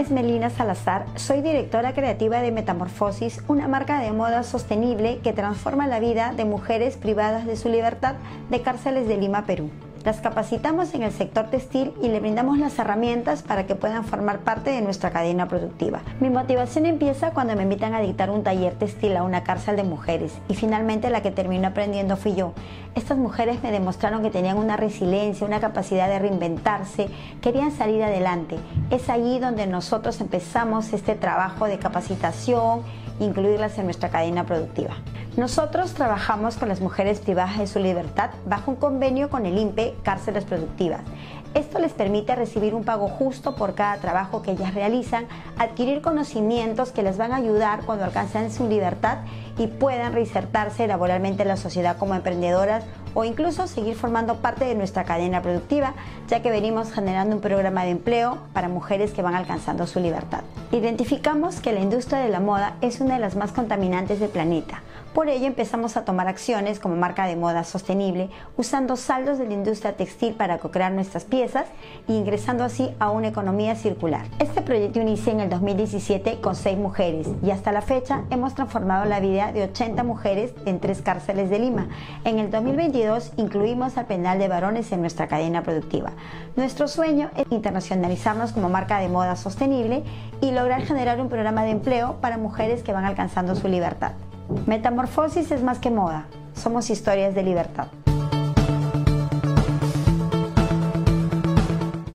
es Melina Salazar, soy directora creativa de Metamorfosis, una marca de moda sostenible que transforma la vida de mujeres privadas de su libertad de cárceles de Lima, Perú. Las capacitamos en el sector textil y le brindamos las herramientas para que puedan formar parte de nuestra cadena productiva. Mi motivación empieza cuando me invitan a dictar un taller textil a una cárcel de mujeres y finalmente la que terminó aprendiendo fui yo. Estas mujeres me demostraron que tenían una resiliencia, una capacidad de reinventarse, querían salir adelante. Es allí donde nosotros empezamos este trabajo de capacitación, incluirlas en nuestra cadena productiva. Nosotros trabajamos con las mujeres privadas de su libertad bajo un convenio con el INPE Cárceles Productivas. Esto les permite recibir un pago justo por cada trabajo que ellas realizan, adquirir conocimientos que les van a ayudar cuando alcancen su libertad y puedan reinsertarse laboralmente en la sociedad como emprendedoras o incluso seguir formando parte de nuestra cadena productiva, ya que venimos generando un programa de empleo para mujeres que van alcanzando su libertad. Identificamos que la industria de la moda es una de las más contaminantes del planeta. Por ello empezamos a tomar acciones como marca de moda sostenible, usando saldos de la industria textil para co-crear nuestras piezas e ingresando así a una economía circular. Este proyecto inicia en el 2017 con seis mujeres y hasta la fecha hemos transformado la vida de 80 mujeres en tres cárceles de Lima. En el 2022 incluimos al penal de varones en nuestra cadena productiva. Nuestro sueño es internacionalizarnos como marca de moda sostenible y lograr generar un programa de empleo para mujeres que van alcanzando su libertad. Metamorfosis es más que moda, somos historias de libertad.